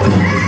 Bye.